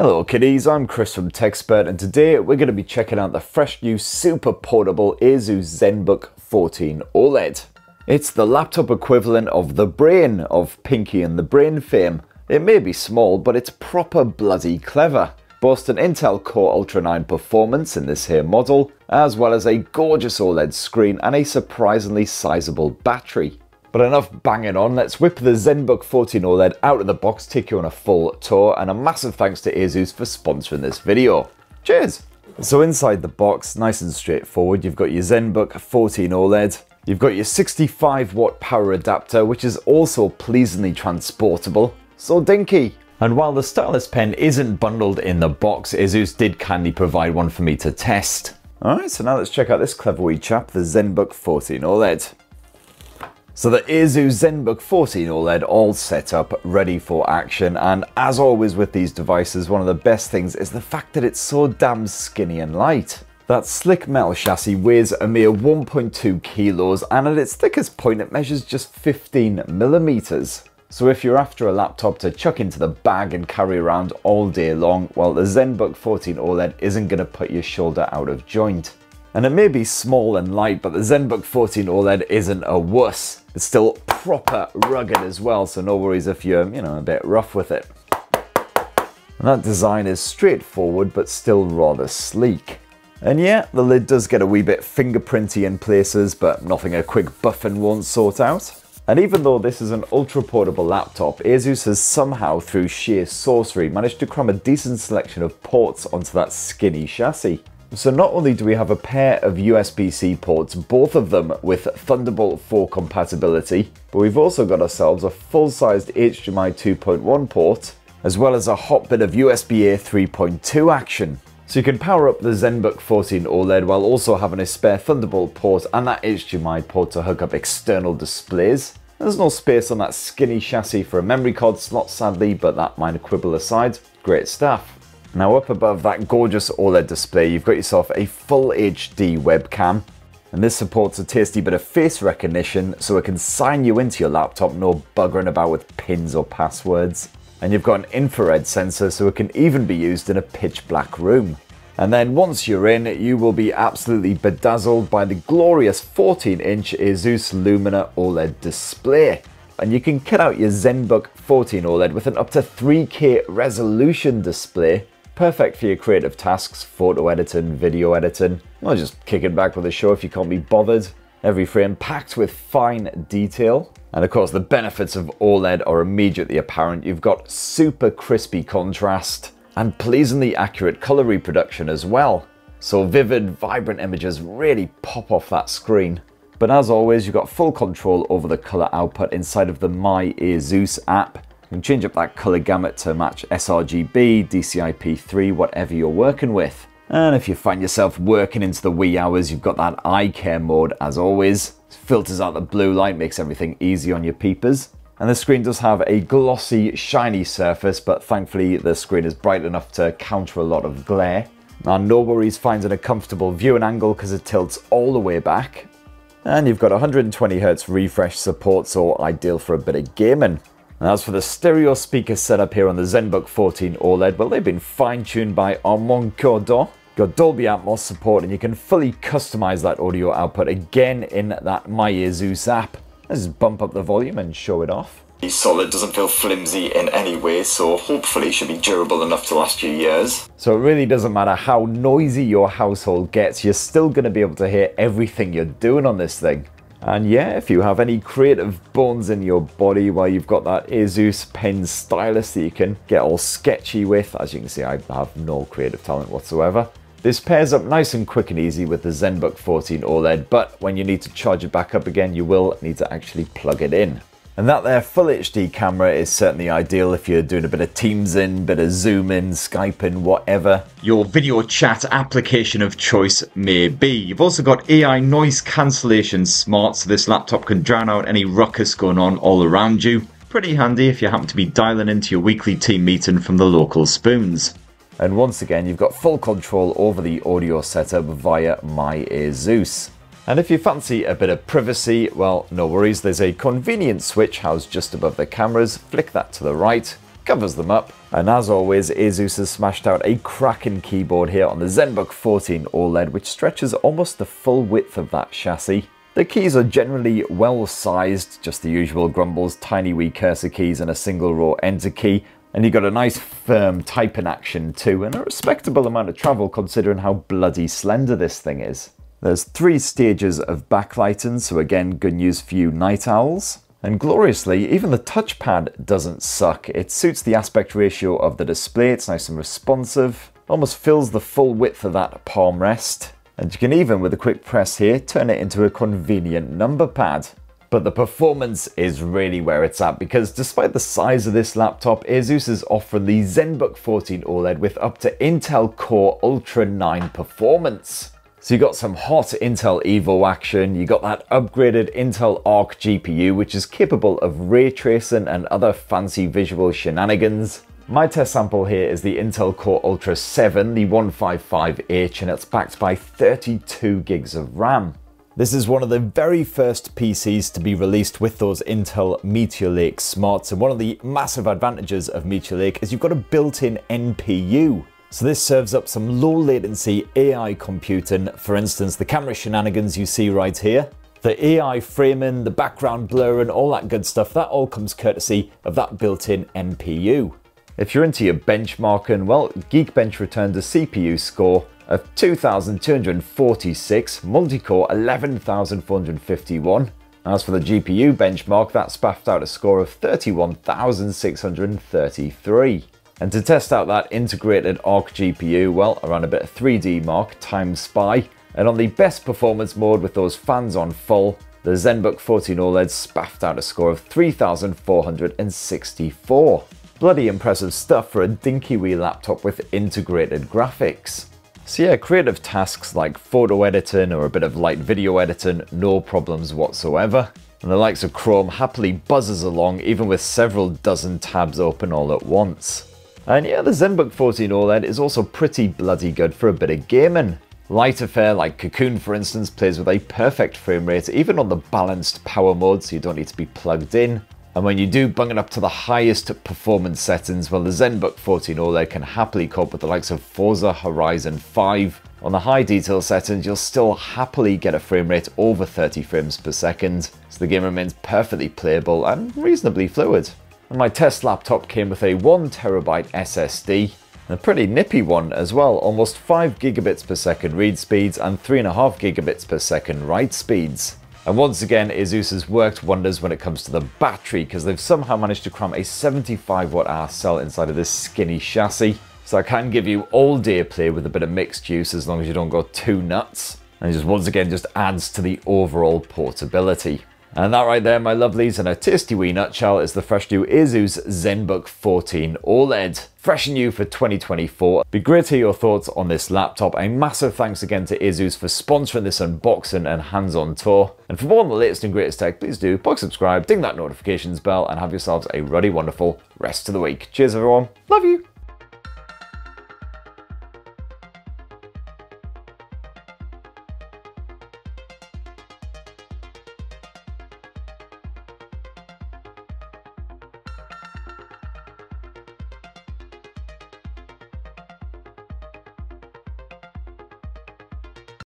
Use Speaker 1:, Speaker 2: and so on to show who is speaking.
Speaker 1: Hello kiddies, I'm Chris from Tech Spurt and today we're going to be checking out the fresh new super portable ASUS ZenBook 14 OLED. It's the laptop equivalent of the brain of Pinky and the Brain fame. It may be small, but it's proper bloody clever. Boasts an Intel Core Ultra 9 performance in this here model, as well as a gorgeous OLED screen and a surprisingly sizable battery. But enough banging on, let's whip the ZenBook 14 OLED out of the box, take you on a full tour, and a massive thanks to ASUS for sponsoring this video. Cheers! So inside the box, nice and straightforward, you've got your ZenBook 14 OLED, you've got your 65 watt power adapter, which is also pleasingly transportable, so dinky. And while the stylus pen isn't bundled in the box, ASUS did kindly provide one for me to test. Alright, so now let's check out this clever wee chap, the ZenBook 14 OLED. So the ASUS ZenBook 14 OLED all set up, ready for action, and as always with these devices, one of the best things is the fact that it's so damn skinny and light. That slick metal chassis weighs a mere 1.2 kilos, and at its thickest point it measures just 15 millimeters. So if you're after a laptop to chuck into the bag and carry around all day long, well the ZenBook 14 OLED isn't going to put your shoulder out of joint. And it may be small and light, but the ZenBook 14 OLED isn't a wuss. It's still proper rugged as well, so no worries if you're, you know, a bit rough with it. And that design is straightforward, but still rather sleek. And yeah, the lid does get a wee bit fingerprinty in places, but nothing a quick buffing won't sort out. And even though this is an ultra portable laptop, ASUS has somehow, through sheer sorcery, managed to cram a decent selection of ports onto that skinny chassis. So not only do we have a pair of USB-C ports, both of them with Thunderbolt 4 compatibility, but we've also got ourselves a full-sized HDMI 2.1 port, as well as a hot bit of USB-A 3.2 action. So you can power up the ZenBook 14 OLED while also having a spare Thunderbolt port and that HDMI port to hook up external displays. There's no space on that skinny chassis for a memory card slot sadly, but that minor quibble aside, great stuff. Now up above that gorgeous OLED display, you've got yourself a full HD webcam. And this supports a tasty bit of face recognition so it can sign you into your laptop, no buggering about with pins or passwords. And you've got an infrared sensor so it can even be used in a pitch black room. And then once you're in, you will be absolutely bedazzled by the glorious 14 inch Asus Lumina OLED display. And you can kit out your ZenBook 14 OLED with an up to 3K resolution display Perfect for your creative tasks, photo editing, video editing, or just kicking back with a show if you can't be bothered. Every frame packed with fine detail. And of course the benefits of OLED are immediately apparent. You've got super crispy contrast and pleasingly accurate color reproduction as well. So vivid, vibrant images really pop off that screen. But as always, you've got full control over the color output inside of the My app. You can change up that color gamut to match sRGB, DCI-P3, whatever you're working with. And if you find yourself working into the wee hours, you've got that eye care mode as always. It filters out the blue light, makes everything easy on your peepers. And the screen does have a glossy, shiny surface, but thankfully the screen is bright enough to counter a lot of glare. Now no worries finding a comfortable viewing angle because it tilts all the way back. And you've got 120Hz refresh support, so ideal for a bit of gaming. And as for the stereo speaker setup here on the ZenBook 14 OLED, well they've been fine-tuned by Harman Kardon. Got Dolby Atmos support and you can fully customize that audio output again in that My ASUS app. Let's just bump up the volume and show it off.
Speaker 2: The solid doesn't feel flimsy in any way, so hopefully it should be durable enough to last you years.
Speaker 1: So it really doesn't matter how noisy your household gets, you're still going to be able to hear everything you're doing on this thing. And yeah, if you have any creative bones in your body while you've got that Asus pen stylus that you can get all sketchy with, as you can see I have no creative talent whatsoever. This pairs up nice and quick and easy with the ZenBook 14 OLED, but when you need to charge it back up again, you will need to actually plug it in. And that there full HD camera is certainly ideal if you're doing a bit of Teams in, bit of Zoom in, Skype in, whatever your video chat application of choice may be. You've also got AI noise cancellation smart, so this laptop can drown out any ruckus going on all around you. Pretty handy if you happen to be dialing into your weekly team meeting from the local spoons. And once again, you've got full control over the audio setup via My ASUS. And if you fancy a bit of privacy, well, no worries, there's a convenient switch housed just above the cameras. Flick that to the right, covers them up. And as always, Asus has smashed out a cracking keyboard here on the ZenBook 14 OLED, which stretches almost the full width of that chassis. The keys are generally well sized, just the usual grumbles, tiny wee cursor keys and a single raw enter key. And you've got a nice firm typing action too, and a respectable amount of travel considering how bloody slender this thing is. There's three stages of backlighting, so again, good news for you night owls. And gloriously, even the touchpad doesn't suck. It suits the aspect ratio of the display, it's nice and responsive, almost fills the full width of that palm rest. And you can even, with a quick press here, turn it into a convenient number pad. But the performance is really where it's at because despite the size of this laptop, Asus is offering the ZenBook 14 OLED with up to Intel Core Ultra 9 performance. So you got some hot Intel Evo action, you got that upgraded Intel Arc GPU which is capable of ray tracing and other fancy visual shenanigans. My test sample here is the Intel Core Ultra 7, the 155H, and it's backed by 32 gigs of RAM. This is one of the very first PCs to be released with those Intel Meteor Lake smarts, and one of the massive advantages of Meteor Lake is you've got a built-in NPU. So this serves up some low latency AI computing, for instance the camera shenanigans you see right here. The AI framing, the background blurring, all that good stuff, that all comes courtesy of that built-in NPU. If you're into your benchmarking, well, Geekbench returned a CPU score of 2246, multi-core 11451. As for the GPU benchmark, that spaffed out a score of 31633. And to test out that integrated Arc GPU, well, around a bit of 3D Mark Time Spy, and on the best performance mode with those fans on full, the ZenBook 14 OLED spaffed out a score of 3464. Bloody impressive stuff for a dinky wee laptop with integrated graphics. So yeah, creative tasks like photo editing or a bit of light video editing, no problems whatsoever. And the likes of Chrome happily buzzes along even with several dozen tabs open all at once. And yeah, the ZenBook 14 OLED is also pretty bloody good for a bit of gaming. Light affair like Cocoon for instance plays with a perfect frame rate even on the balanced power mode so you don't need to be plugged in. And when you do bung it up to the highest performance settings, well the ZenBook 14 OLED can happily cope with the likes of Forza Horizon 5. On the high detail settings, you'll still happily get a frame rate over 30 frames per second, so the game remains perfectly playable and reasonably fluid. And my test laptop came with a 1TB SSD, a pretty nippy one as well, almost 5 gigabits per second read speeds and 3.5 gigabits per second write speeds. And once again, Asus has worked wonders when it comes to the battery because they've somehow managed to cram a 75 watt hour cell inside of this skinny chassis. So I can give you all day play with a bit of mixed use as long as you don't go too nuts. And just once again just adds to the overall portability. And that right there, my lovelies, in a tasty wee nutshell, is the fresh new Asus ZenBook 14 OLED. Fresh and new for 2024. Be great to hear your thoughts on this laptop. A massive thanks again to Asus for sponsoring this unboxing and hands-on tour. And for more on the latest and greatest tech, please do box subscribe, ding that notifications bell, and have yourselves a ruddy wonderful rest of the week. Cheers everyone. Love you.